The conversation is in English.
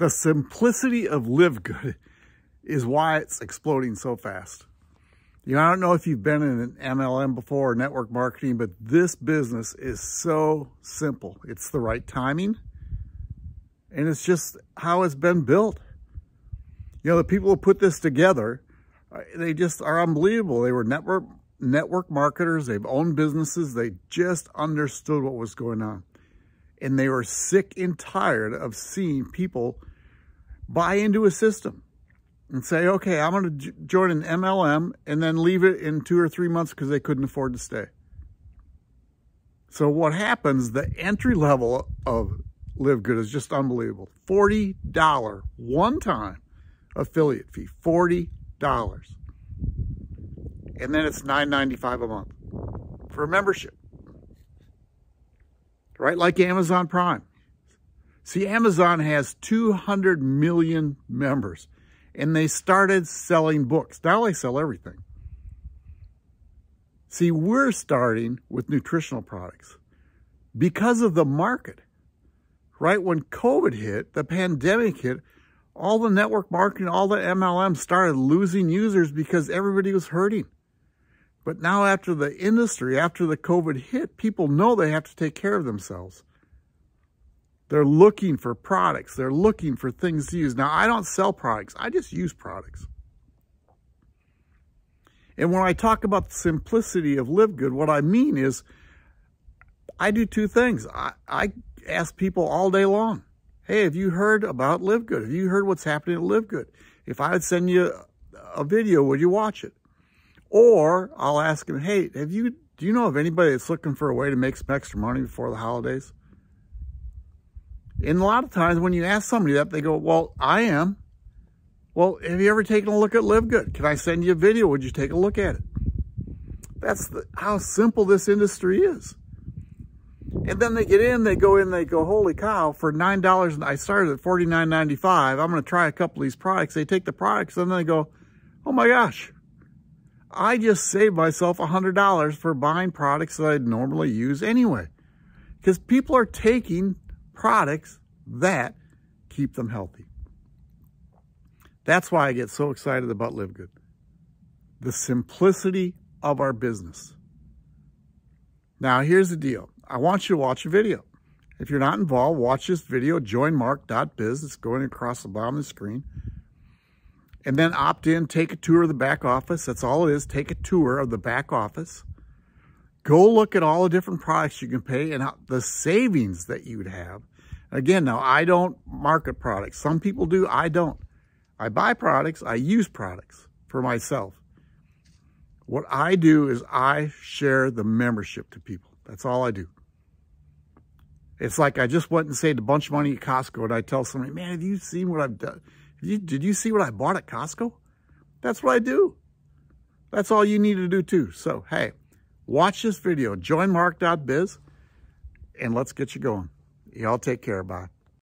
The simplicity of LiveGood is why it's exploding so fast. You know, I don't know if you've been in an MLM before or network marketing, but this business is so simple. It's the right timing and it's just how it's been built. You know, the people who put this together, uh, they just are unbelievable. They were network network marketers. They've owned businesses. They just understood what was going on. And they were sick and tired of seeing people buy into a system and say, okay, I'm going to join an MLM and then leave it in two or three months because they couldn't afford to stay. So what happens, the entry level of LiveGood is just unbelievable. $40 one time affiliate fee, $40. And then it's $9.95 a month for a membership. Right? Like Amazon Prime. See, Amazon has 200 million members and they started selling books. Now they sell everything. See, we're starting with nutritional products because of the market. Right when COVID hit, the pandemic hit, all the network marketing, all the MLM started losing users because everybody was hurting. But now after the industry, after the COVID hit, people know they have to take care of themselves. They're looking for products. They're looking for things to use. Now, I don't sell products. I just use products. And when I talk about the simplicity of LiveGood, what I mean is I do two things. I, I ask people all day long, hey, have you heard about LiveGood? Have you heard what's happening at LiveGood? If I would send you a video, would you watch it? Or I'll ask them, hey, have you, do you know of anybody that's looking for a way to make some extra money before the holidays? And a lot of times when you ask somebody that, they go, well, I am. Well, have you ever taken a look at LiveGood? Can I send you a video? Would you take a look at it? That's the, how simple this industry is. And then they get in, they go in, they go, holy cow, for $9, I started at $49.95. I'm going to try a couple of these products. They take the products and then they go, oh my gosh, I just saved myself $100 for buying products that I'd normally use anyway. Because people are taking products that keep them healthy. That's why I get so excited about LiveGood. The simplicity of our business. Now, here's the deal. I want you to watch a video. If you're not involved, watch this video, joinmark.biz. It's going across the bottom of the screen. And then opt in, take a tour of the back office. That's all it is. Take a tour of the back office. Go look at all the different products you can pay and the savings that you would have. Again, now I don't market products. Some people do, I don't. I buy products, I use products for myself. What I do is I share the membership to people. That's all I do. It's like I just went and saved a bunch of money at Costco and I tell somebody, man, have you seen what I've done? You, did you see what I bought at Costco? That's what I do. That's all you need to do too. So, hey, watch this video, Join joinmark.biz, and let's get you going. Y'all take care. Bye.